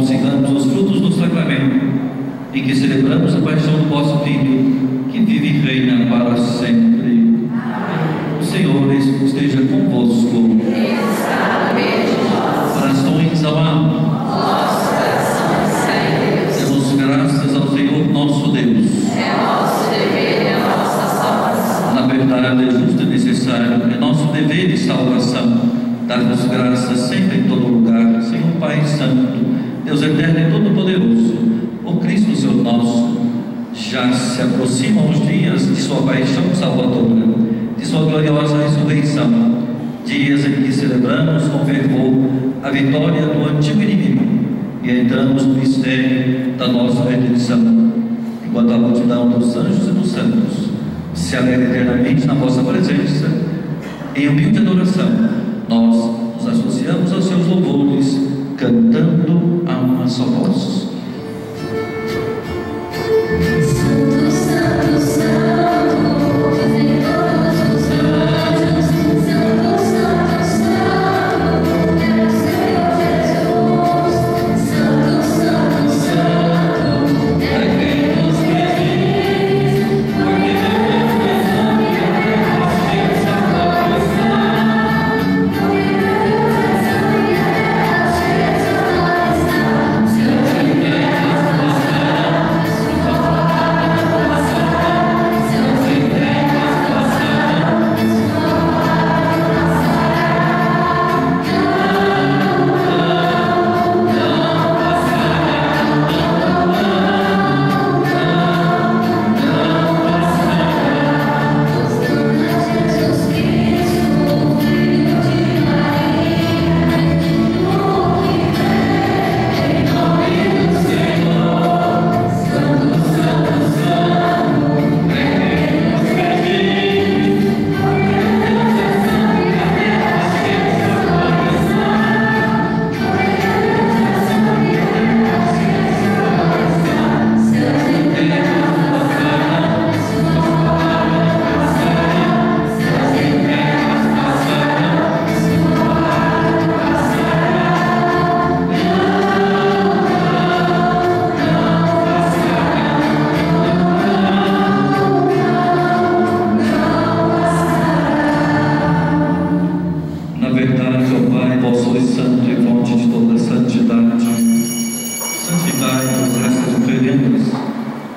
bom sigamos os frutos do sacramento, em que celebramos a paixão do vosso Filho, que vive e reina para sempre. O Senhor esteja convosco. Aproximam os dias de sua paixão salvadora, de sua gloriosa ressurreição, dias em que celebramos com fervor a vitória do antigo inimigo e entramos no mistério da nossa redenção, enquanto a multidão dos anjos e dos santos se alegra eternamente na vossa presença, em humilde adoração, nós nos associamos aos seus louvores, cantando a uma só voz.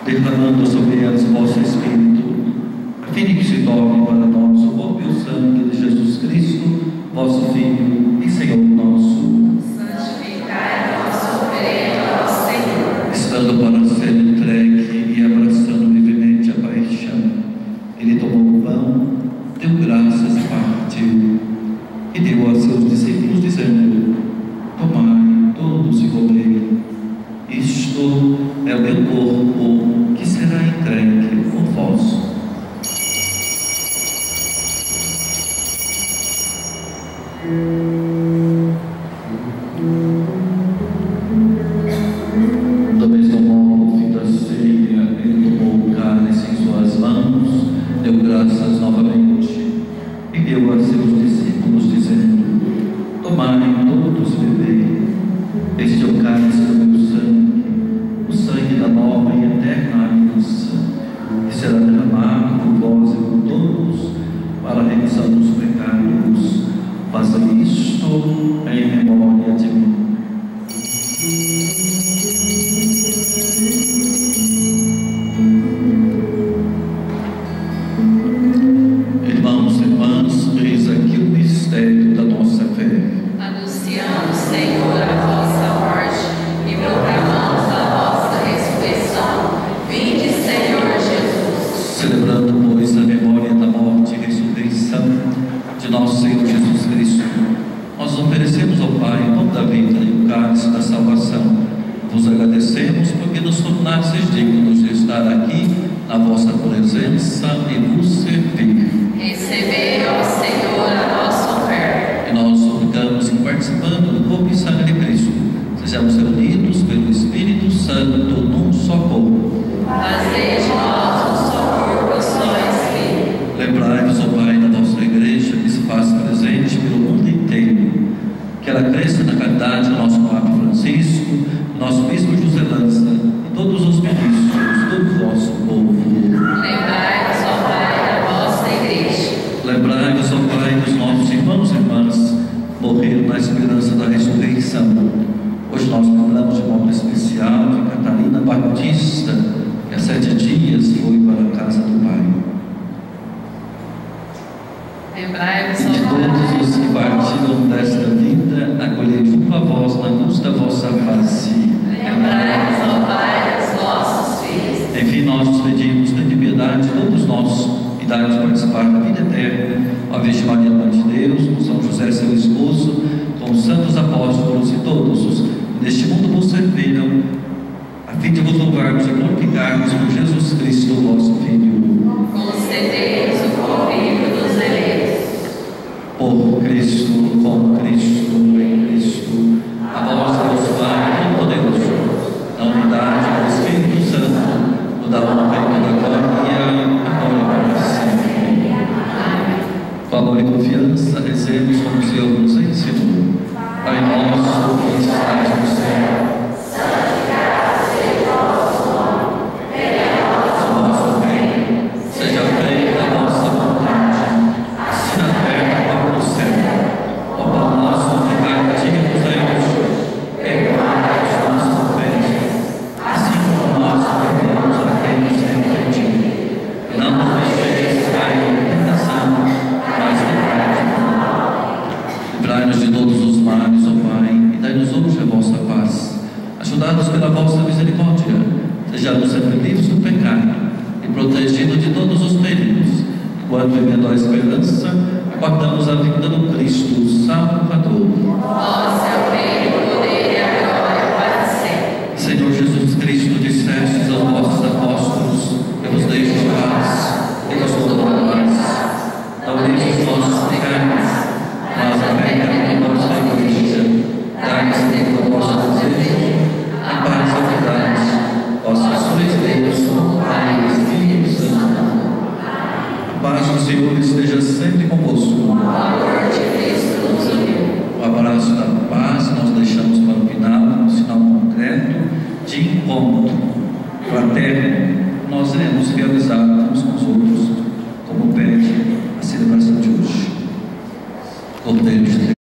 Derramando sobre elas vosso Espírito, a fim de que se torne para nós o corpo e o sangue de Jesus Cristo, vosso Filho Este é o cálice do meu sangue, o sangue da nova e eterna aliança, que será derramado por vós e por todos para a remissão dos pecados. Faça isto em memória de mim. Agradecemos porque nos tornastes dignos de estar aqui na vossa presença e vos servir. Recebei, ó Senhor, a nossa convidados participar da vida eterna, a Virgem Maria, Mãe de Deus, com São José, seu esposo, com os santos apóstolos e todos os neste mundo vos serviram, a fim de vos louvarmos e glorificarmos por Jesus Cristo, vosso Filho. Vivendo a esperança, aguardamos a vinda do Cristo Salvador.